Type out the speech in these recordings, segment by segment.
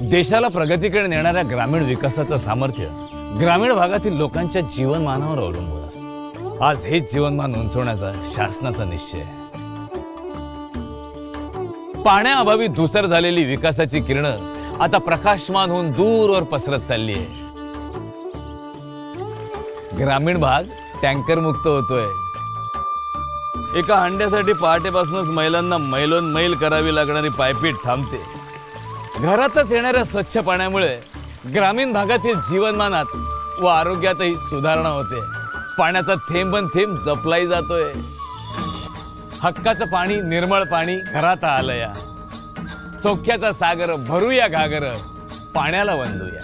देशाला प्रगतीकडे नेणाऱ्या ग्रामीण विकासाचं सामर्थ्य ग्रामीण भागातील लोकांच्या जीवनमानावर अवलंबून असत. आज हेच जीवनमान उंचवण्याचा शासनाचा निश्चय पाण्याअभावी धुसर झालेली विकासाची किरणं आता प्रकाशमान होऊन दूरवर पसरत चालली आहे ग्रामीण भाग टँकर मुक्त होतोय. एका हंड्यासाठी पहाटेपासूनच महिलांना मैलोन मैल करावी लागणारी पायपीट थांबते. घरातच येणाऱ्या स्वच्छ पाण्यामुळे ग्रामीण भागातील जीवनमानात व आरोग्यातही सुधारणा होते. पाण्याचा थेंबन थेंब जपलाही जातोय. हक्काचं पाणी निर्मळ पाणी घरात आलं या सौख्याचा सागर भरूया घागर पाण्याला वंदूया.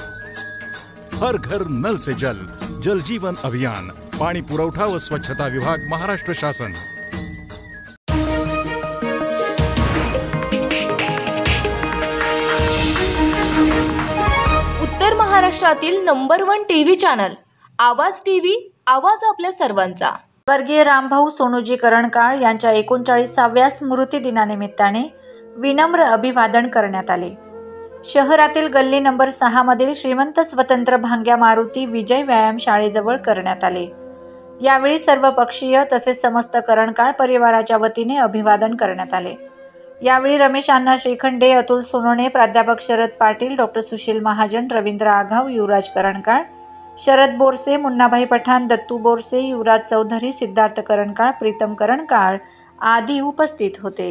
हर घर नल से जल जल जीवन अभियान पाणी पुरवठा व स्वच्छता विभाग महाराष्ट्र शासन. महाराष्ट्रातील number one T V channel Awaaz T V Awaaz आपल्या सर्वांचा. स्वर्गीय रामभाऊ सोनूजी करणकाळ यांच्या एकोणचाळीसाव्या स्मृती दिनानिमित्ताने विनम्र अभिवादन करण्यात आले. शहरातील गल्ली नंबर सहामधील श्रीमंत स्वतंत्र भांग्या मारुती विजय व्यायाम शाळेजवळ करण्यात आले. यावेळी सर्व पक्षीय तसेच समस्त करणकाळ परिवाराच्या वतीने अभिवादन करण्यात आले. यावेळी रमेश अण्णा श्रीखंडे अतुल सोनोने प्राध्यापक शरद पाटील डॉक्टर सुशील महाजन रवींद्र आघाव युवराज करणकाळ शरद बोरसे मुन्नाभाई पठाण दत्तू बोरसे युवराज चौधरी सिद्धार्थ करणकाळ प्रीतम करणकाळ आदी उपस्थित होते.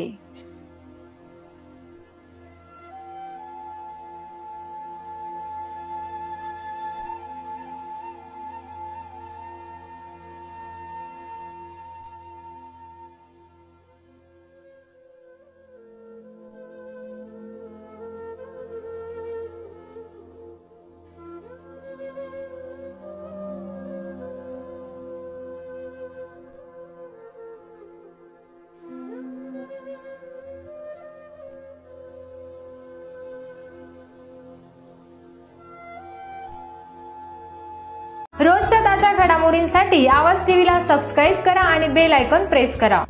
रोजच्या ताज्या घडामोडींसाठी आवाज टीव्हीला सबस्क्राईब करा आणि बेल आयकॉन प्रेस करा.